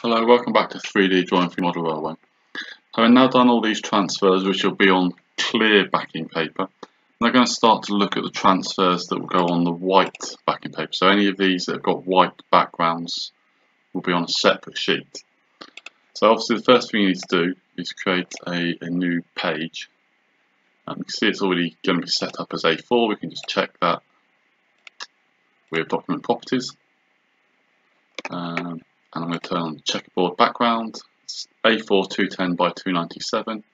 Hello, welcome back to 3D Drawing for Model Railway. Having now done all these transfers which will be on clear backing paper, I'm going to start to look at the transfers that will go on the white backing paper. So any of these that have got white backgrounds will be on a separate sheet. So obviously the first thing you need to do is create a, a new page. Um, you can see it's already going to be set up as A4, we can just check that with document properties. Um, and I'm going to turn on the checkerboard background. It's A4 210 by 297.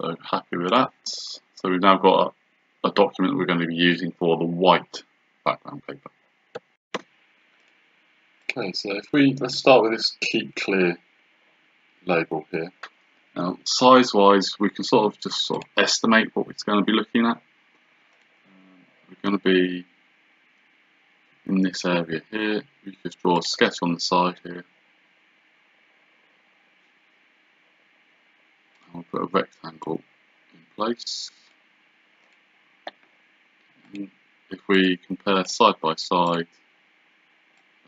So happy with that. So we've now got a, a document we're going to be using for the white background paper. Okay, so if we let's start with this keep clear label here. Now, size-wise, we can sort of just sort of estimate what it's going to be looking at. Um, we're going to be in this area here, we just draw a sketch on the side here. We'll put a rectangle in place. And if we compare side by side,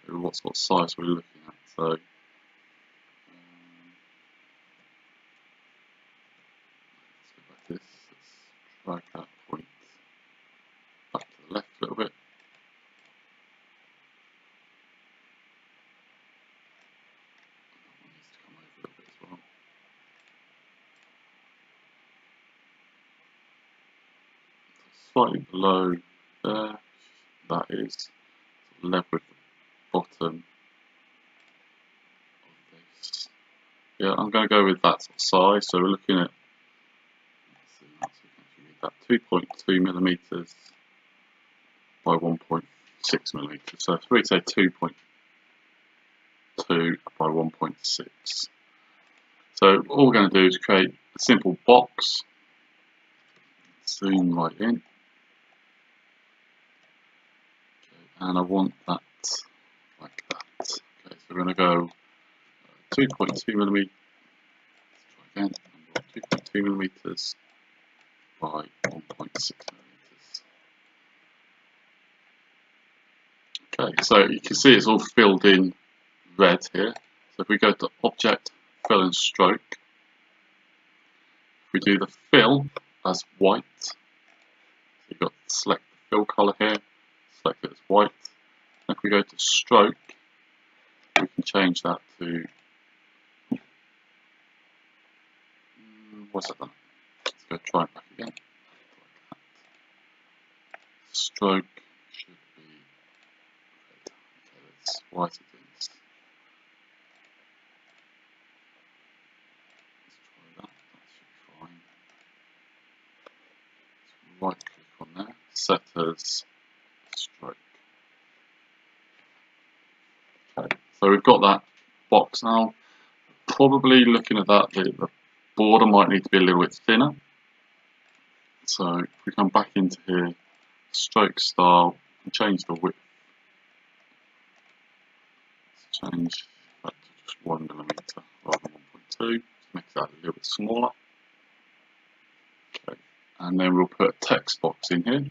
what sort of size we're looking at. So um, this, let's drag that point back to the left a little bit. Slightly below there, that is level with the bottom of this. Yeah, I'm going to go with that size, so we're looking at that 2.2 millimeters by 1.6 millimeters. So if we say 2.2 by 1.6. So all we're going to do is create a simple box, zoom right in, and I want that like that. Okay, so we're going to go uh, 2.2 millimeters. Try again. 2.2 millimeters by 1.6 millimeters. Okay, so you can see it's all filled in red here. So if we go to Object, Fill and Stroke, if we do the fill as white, so you've got select the fill color here, select it as white. If we go to stroke, we can change that to what's that done? Let's go try it back again. Stroke should be red. Okay, white it is. Let's try that. That should be fine. Let's right click on there. Set as stroke. Okay, so we've got that box now. Probably looking at that, the, the border might need to be a little bit thinner. So if we come back into here, stroke style, and change the width. Let's change that to just one millimeter rather than 1.2 to make that a little bit smaller. Okay, and then we'll put a text box in here.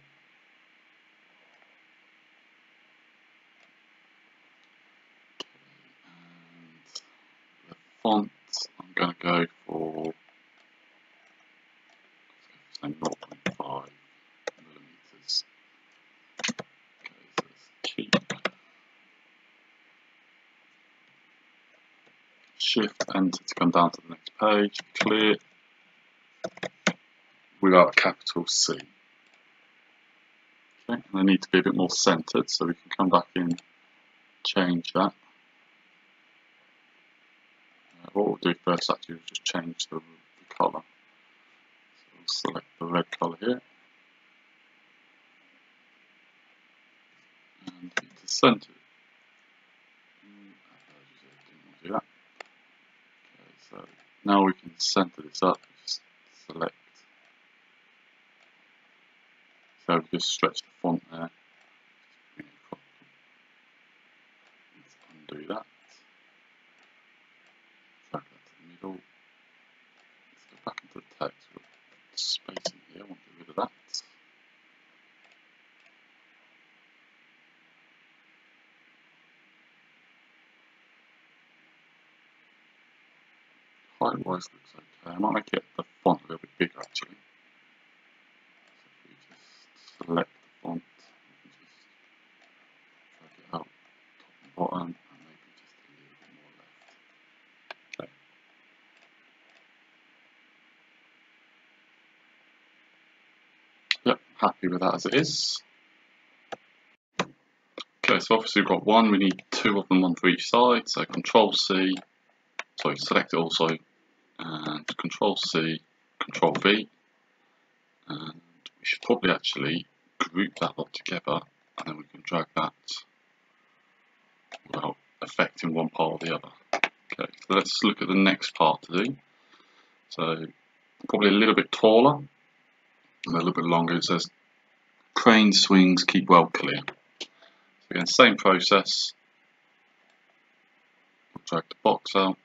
Font, I'm going to go for say 0.5 millimeters. Okay, so keep. Shift enter to come down to the next page, clear without a capital C. Okay, and they need to be a bit more centered, so we can come back in, change that. What we'll do first actually is just change the, the colour. So we'll select the red colour here. And to center it. do that. Okay, so now we can center this up. Just select. So we just stretch the font there. Let's undo that. back into the text with spacing here, I want to get rid of that. Looks. I might make it the font a little bit bigger actually. So if we just select the font, just drag it out top and bottom and maybe just a little bit more left. Okay. Yep, happy with that as it is. Okay, so obviously we've got one, we need two of them on for each side, so Control C, so select it also, and Control C, Control V, and we should probably actually group that lot together, and then we can drag that without affecting one part or the other. Okay, so let's look at the next part to do. So, probably a little bit taller, and a little bit longer, it says crane swings keep well clear. So Again, same process. We'll drag the box out.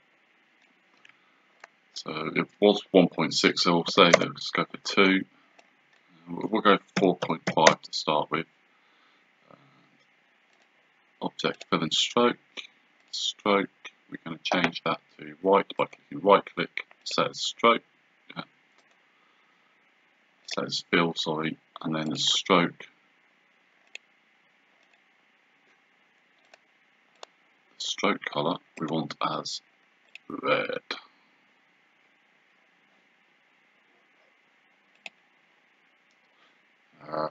So it was 1.6, so we'll say let's go for 2. We'll go for 4.5 to start with. Uh, object fill and stroke. Stroke, we're going to change that to white by clicking right click, set as stroke. Yeah. Set as fill, sorry, and then the stroke stroke color we want as red. Right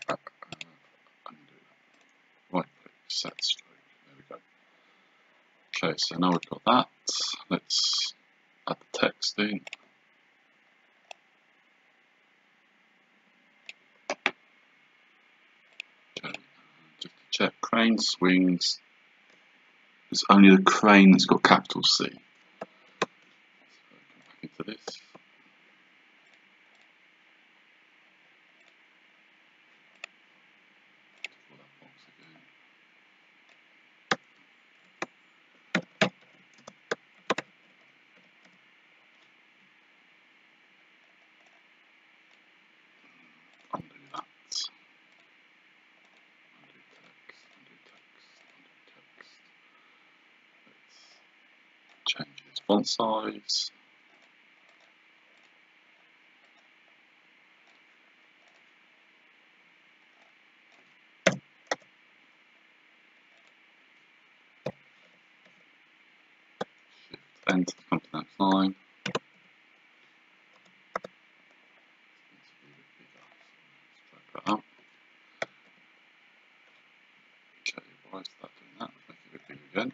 click, set stroke, there we go. Okay, so now we've got that, let's add the text in. Okay, just to check, crane swings it's only the crane that's got capital C. So back into this. Font size. Shift enter to come to the next line. Okay, why is that doing that? Let's make it a bit bigger again.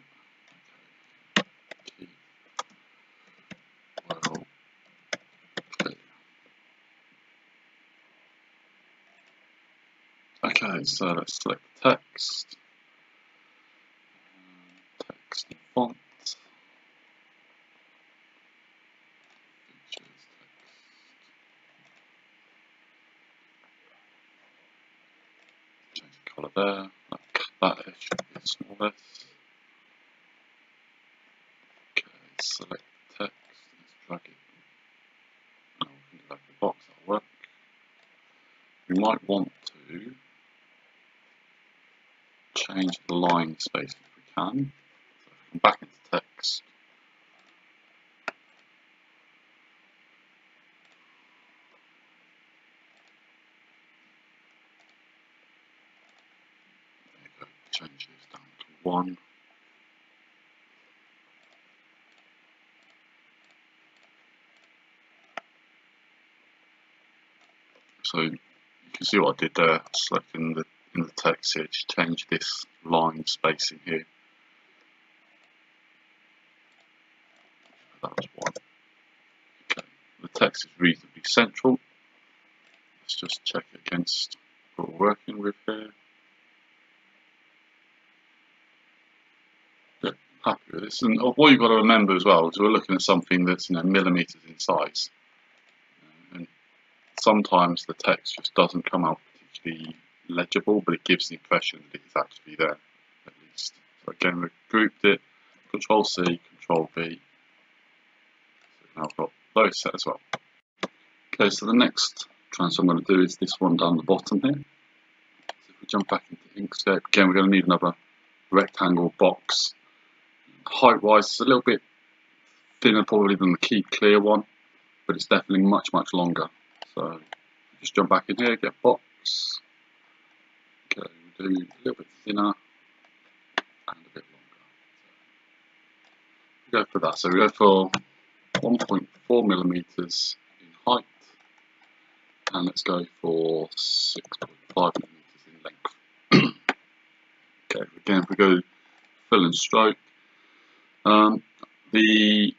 Okay, so let's select text, text and font, change the colour there, that, that should be smallest. Okay, select text, let's drag it, now we can drag the box, that'll work. We might want to change the line space if we can. So we come back into text, change this down to 1. So you can see what I did there, selecting the in the text here to change this line spacing here. That was one. Okay, the text is reasonably central. Let's just check against what we're working with here. Yeah, happy with this. And uh, what you've got to remember as well is we're looking at something that's you know millimeters in size. And sometimes the text just doesn't come out particularly legible, but it gives the impression that it is actually there, at least. So again, we've grouped it, Control C, Control V. So now I've got those set as well. Okay, so the next transfer I'm going to do is this one down the bottom here. So if we jump back into Inkscape, again, we're going to need another rectangle box. Height-wise, it's a little bit thinner probably than the Keep Clear one, but it's definitely much, much longer. So just jump back in here, get box, do a little bit thinner and a bit longer. So go for that. So we go for 1.4 millimeters in height, and let's go for 6.5 millimeters in length. okay, again, if we go fill and stroke, um, the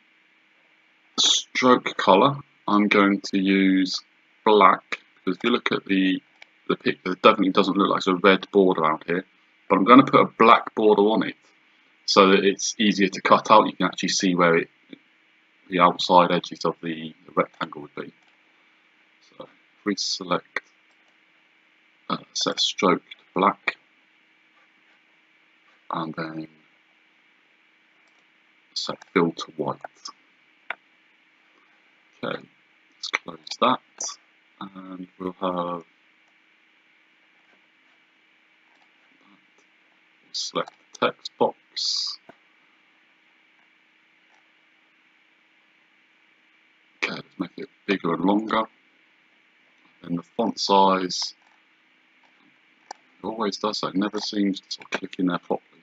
stroke color, I'm going to use black because if you look at the the picture, it definitely doesn't look like a red border around here. But I'm going to put a black border on it so that it's easier to cut out. You can actually see where it, the outside edges of the, the rectangle would be. So if we select uh, set stroke to black and then set fill to white. Okay, let's close that and we'll have select the text box. Okay, let's make it bigger and longer. And the font size It always does that, never seems to sort of click in there properly.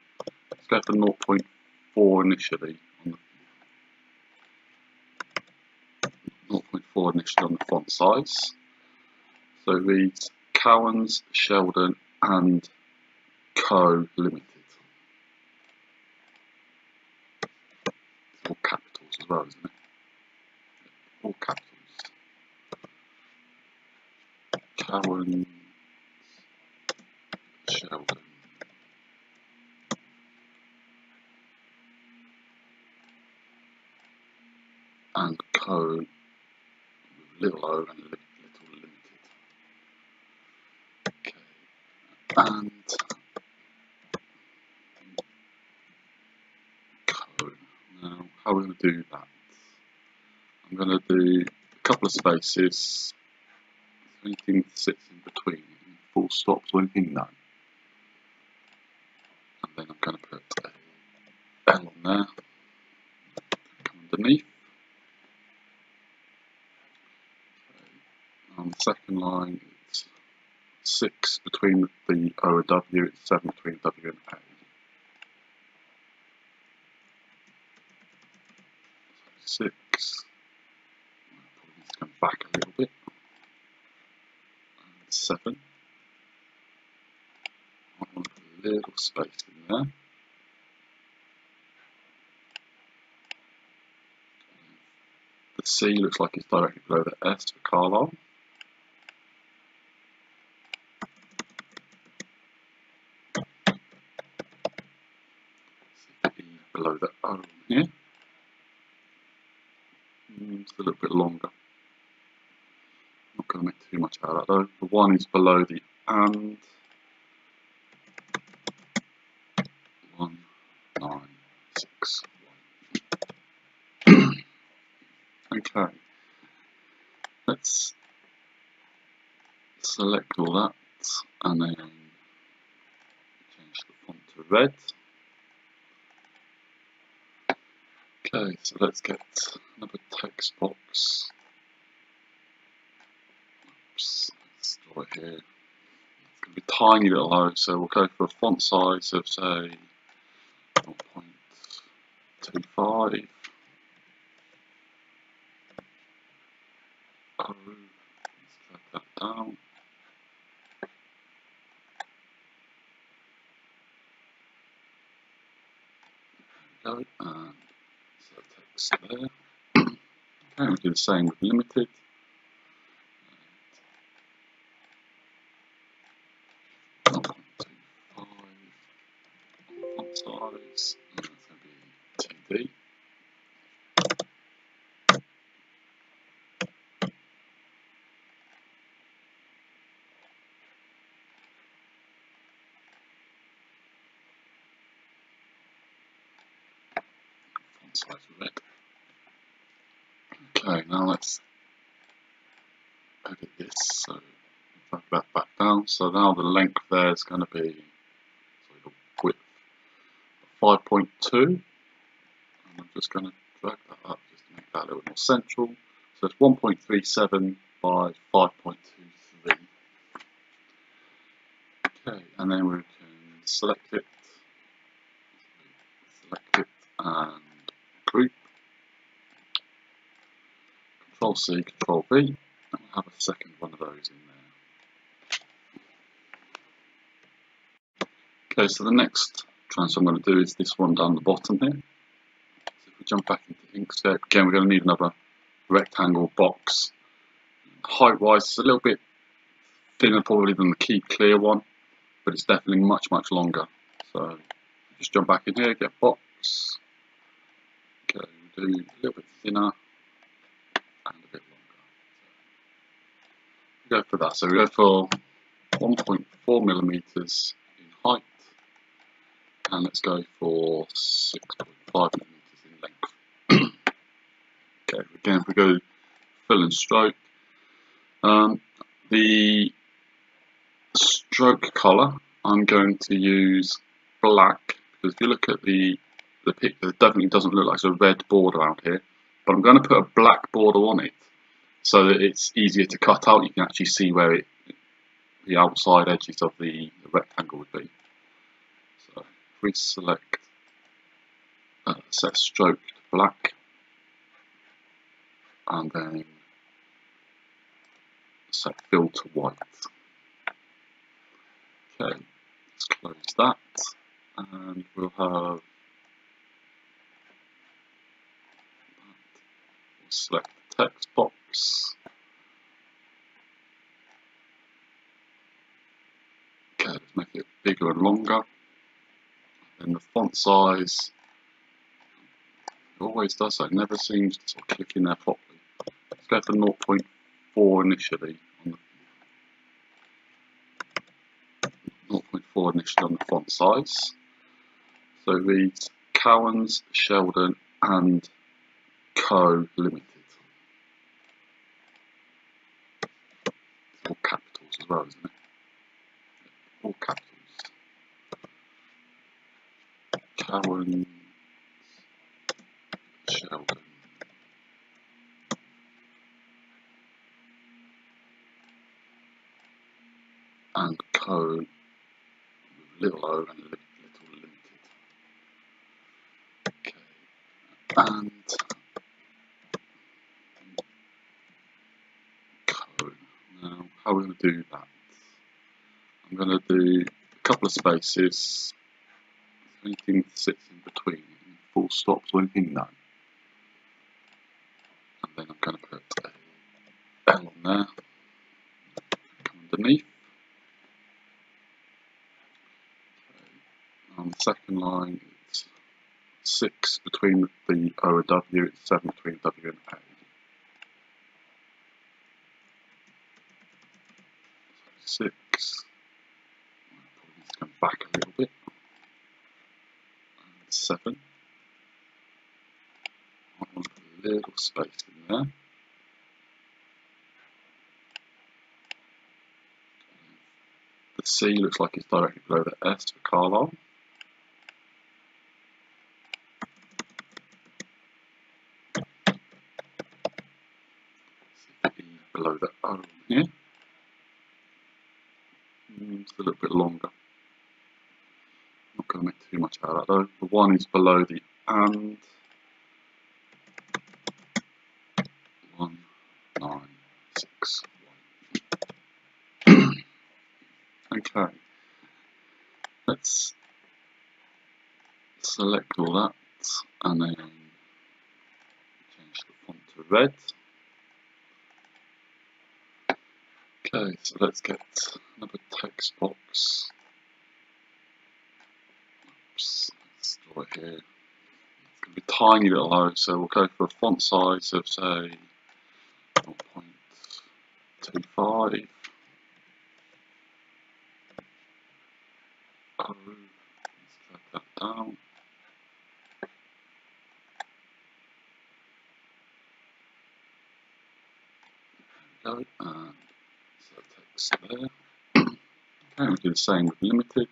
Let's go for 0.4 initially. 0.4 initially on the font size. So it reads Cowans, Sheldon and Co. Limited. All capitals as well, isn't it? All capitals. Cowans, Sheldon. And Co. little o and little limited. Okay. And Now, how are we going to do that? I'm going to do a couple of spaces, anything that sits in between, full stops or anything, no. And then I'm going to put a L on there, come underneath. On the second line, it's 6 between the O and W, it's 7 between W and A. six. Come back a little bit. And seven. I want a little space in there. The C looks like it's directly below the S for Carlisle. below the O here. It's a little bit longer. Not going to make too much out of that though. The one is below the and. One, nine, six, okay. Let's select all that and then change the font to red. Okay, so let's get another text box. Oops, let's store it here. It's going to be tiny little O, so we'll go for a font size of say 0.25. O, let's drag that down. There we go, and there. okay, we'll do the same with limited. Font size, and that's going to be TD. Size red. Okay, now let's edit this. So drag that back down. So now the length there is going to be sorry, the width 5.2. And I'm just going to drag that up just to make that a little more central. So it's 1.37 by 5.23. Okay, and then we can select it, select it and group. Control C, Control V, and we'll have a second one of those in there. Okay, so the next transfer I'm going to do is this one down the bottom here. So if we jump back into Inkscape, again we're going to need another rectangle box. Height wise it's a little bit thinner probably than the Keep Clear one, but it's definitely much much longer. So just jump back in here, get box, okay, do a little bit thinner and a bit longer. So go for that. So we go for 1.4 millimeters in height and let's go for 6.5 millimeters in length. okay, again, if we go fill and stroke, um, the stroke color, I'm going to use black because if you look at the the picture, it definitely doesn't look like a red border out here. But I'm going to put a black border on it so that it's easier to cut out. You can actually see where it, the outside edges of the, rectangle would be So, we select uh, set stroke to black and then set fill to white. Okay, let's close that and we'll have we'll select the text box. Okay, let's make it bigger and longer and the font size always does that, never seems to sort of click in there properly. Let's go for 0.4 initially. 0.4 initially on the font size. So it reads Cowans, Sheldon and Co Limited. It's all capitals as well, isn't it? All capitals. Cowan, Sheldon. And Co little o and little limited. Okay. And Co. Now, how are we going to do that? I'm going to do a couple of spaces anything that sits in between, full stops or anything, no. And then I'm going to put a L on there, come underneath. On the second line, it's 6 between the O and W, it's 7 between W and A. So 6, probably need to come back a little bit seven. I want a little space in there. The C looks like it's directly below the S for Carlisle. below the O here. It's a little bit longer Not going to make too much out of that though. The one is below the and. One, nine, six, one. okay. Let's select all that and then change the font to red. Okay, so let's get another text box Oops let's store it here. It's going to be tiny little load, so we'll go for a font size of say 0.25. Oh, let's drag that down. There we go, and text there. okay, we'll do the same with limited.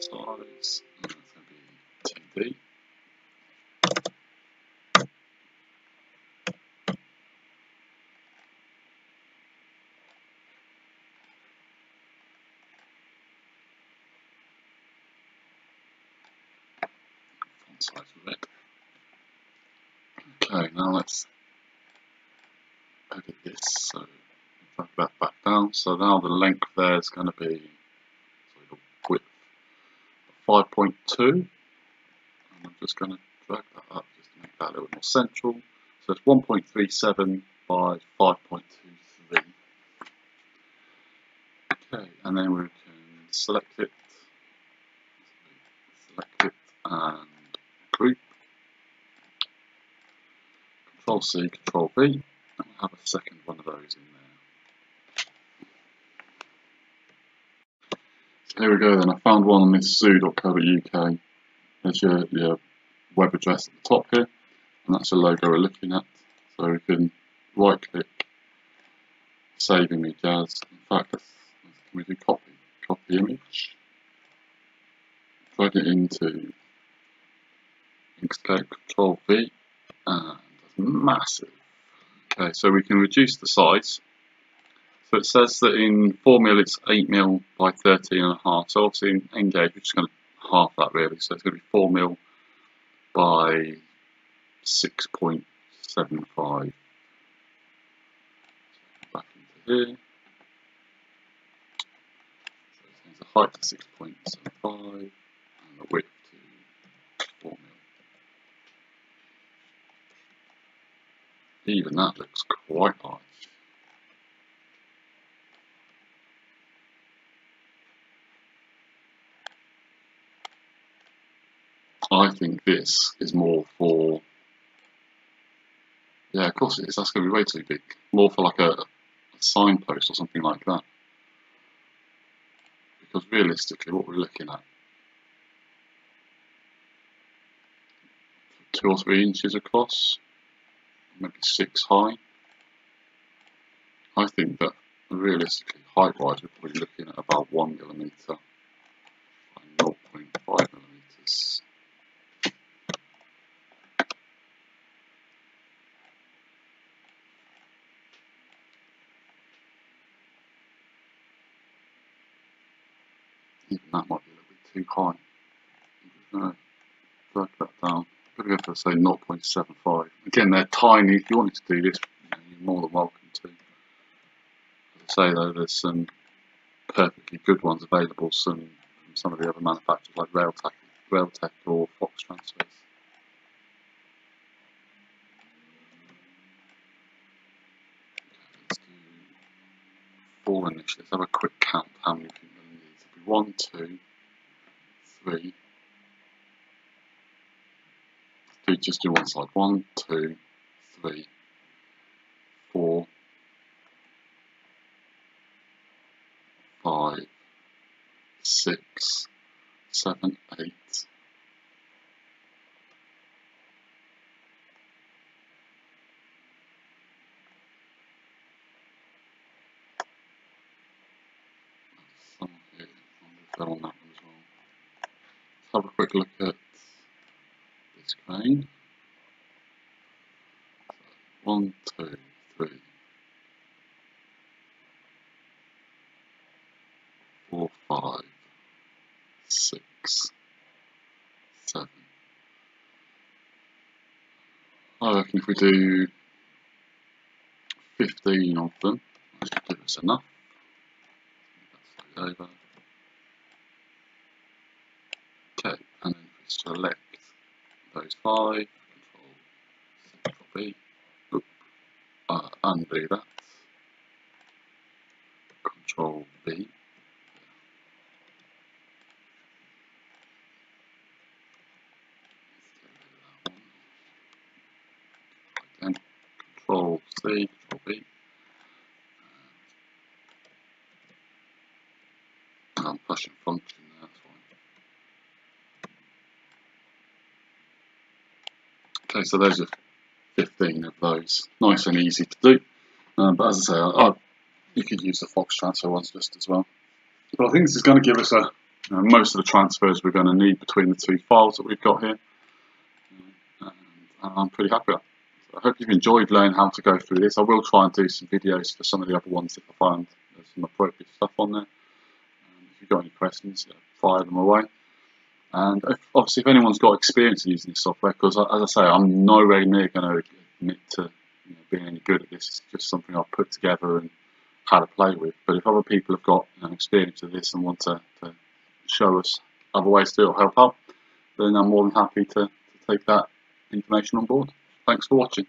size, and that's going to be. Of it. Okay, now let's edit this. So drag that back down. So now the length there is going to be sorry, the width 5.2. And I'm just going to drag that up just to make that a little more central. So it's 1.37 by 5.23. Okay, and then we can select it, select it and group. Control C, Control V, and we'll have a second one of those in there. So here we go then, I found one on this zoo.co.uk. There's your, your web address at the top here, and that's the logo we're looking at. So we can right click, save image as, in fact, we do copy? Copy image, drag it into Inkscape, Control V, and massive. Okay, so we can reduce the size. So it says that in 4mm it's 8mm by 13.5. So obviously in N gauge we're just going to half that really. So it's going to be 4mm by 6.75. Back into here. So it the height to 6.75 and the width to 4mm. Even that looks quite large. I think this is more for, yeah, of course it is, that's going to be way too big. More for like a, a signpost or something like that. Because realistically, what we're looking at, two or three inches across, maybe six high. I think that realistically, height wise, we're probably looking at about one millimeter by 0.5 millimeters. Even that might be a little bit too high. I'm drag that down going to go for say 0.75. Again, they're tiny. If you wanted to do this, you're more than welcome to. Say though, there's some perfectly good ones available. Some from some of the other manufacturers like Railtec, Railtec or Fox Transfers. Four initially. Let's have a quick count how many people need. It'll be one, two, three, do just do one side. One, two, three, four, five, six, seven, eight. Some here. I'll on that one as well. Let's have a quick look at One, two, three, four, five, six, seven. I reckon if we do 15 of them, that should give us enough. That's over. Okay, and then select those five, control B, Oop. Uh, undo that, control B, again, control C, control B, I'm pushing function Okay, so those are 15 of those. Nice and easy to do. Um, but as I say, I, I, you could use the Fox transfer ones just as well. But I think this is going to give us a Uh, most of the transfers we're going to need between the two files that we've got here. Uh, and I'm pretty happy with I hope you've enjoyed learning how to go through this. I will try and do some videos for some of the other ones if I find some appropriate stuff on there. Um, if you've got any questions, uh, fire them away. And if, obviously, if anyone's got experience using this software, because uh, as I say, I'm nowhere near going to admit to you know, being any good at this. It's just something I've put together and had to play with. But if other people have got know, experience of this and want to, to, show us other ways to help out, then I'm more than happy to, to take that information on board. Thanks for watching.